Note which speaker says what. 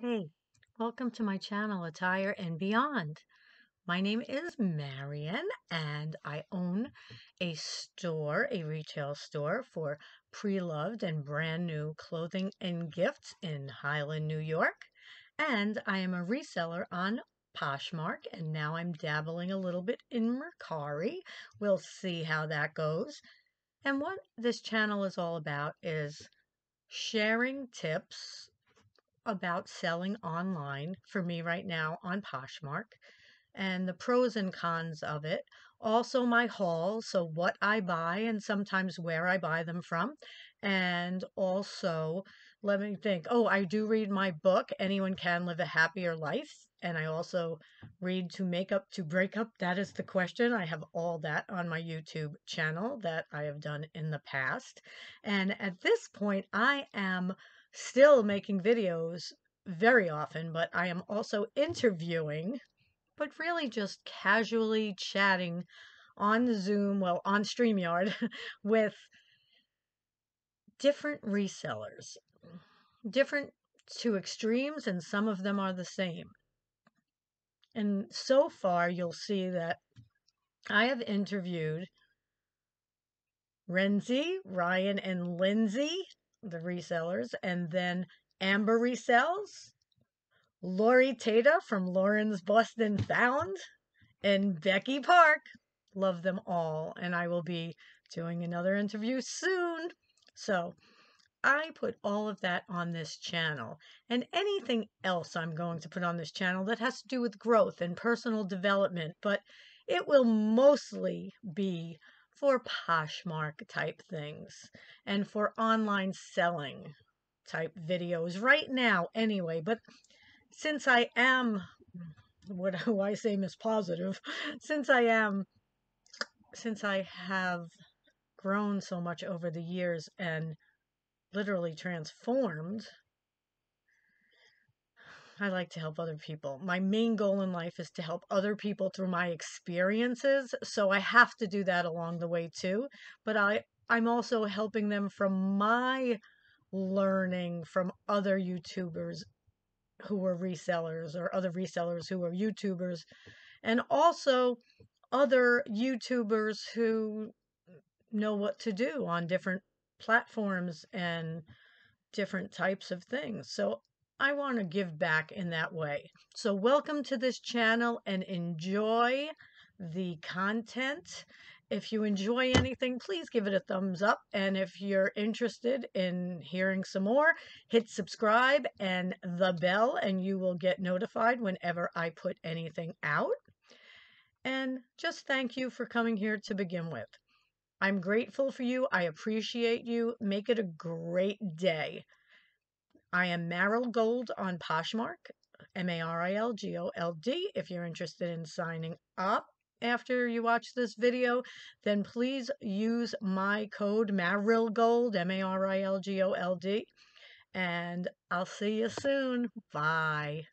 Speaker 1: Hey, welcome to my channel, Attire and Beyond. My name is Marion, and I own a store, a retail store for pre-loved and brand new clothing and gifts in Highland, New York. And I am a reseller on Poshmark, and now I'm dabbling a little bit in Mercari. We'll see how that goes. And what this channel is all about is sharing tips about selling online for me right now on Poshmark and the pros and cons of it. Also, my haul, so what I buy and sometimes where I buy them from. And also, let me think. Oh, I do read my book, Anyone Can Live a Happier Life. And I also read To Make Up to Break Up. That is the question. I have all that on my YouTube channel that I have done in the past. And at this point, I am still making videos very often, but I am also interviewing, but really just casually chatting on Zoom, well, on StreamYard with different resellers, different to extremes, and some of them are the same. And so far, you'll see that I have interviewed Renzi, Ryan, and Lindsay the resellers, and then Amber Resells, Lori Tata from Lauren's Boston Found, and Becky Park. Love them all, and I will be doing another interview soon. So, I put all of that on this channel and anything else I'm going to put on this channel that has to do with growth and personal development, but it will mostly be for Poshmark type things and for online selling type videos right now anyway. But since I am, what do I say, Miss Positive, since I am, since I have grown so much over the years and literally transformed I like to help other people. My main goal in life is to help other people through my experiences. So I have to do that along the way too. But I, I'm also helping them from my learning from other YouTubers who are resellers or other resellers who are YouTubers and also other YouTubers who know what to do on different platforms and different types of things. So I want to give back in that way. So, welcome to this channel and enjoy the content. If you enjoy anything, please give it a thumbs up. And if you're interested in hearing some more, hit subscribe and the bell, and you will get notified whenever I put anything out. And just thank you for coming here to begin with. I'm grateful for you. I appreciate you. Make it a great day. I am Marilgold on Poshmark, M A R I L G O L D. If you're interested in signing up after you watch this video, then please use my code Marilgold, M A R I L G O L D. And I'll see you soon. Bye.